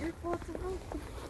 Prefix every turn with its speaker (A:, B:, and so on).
A: Airpods are out. Hey,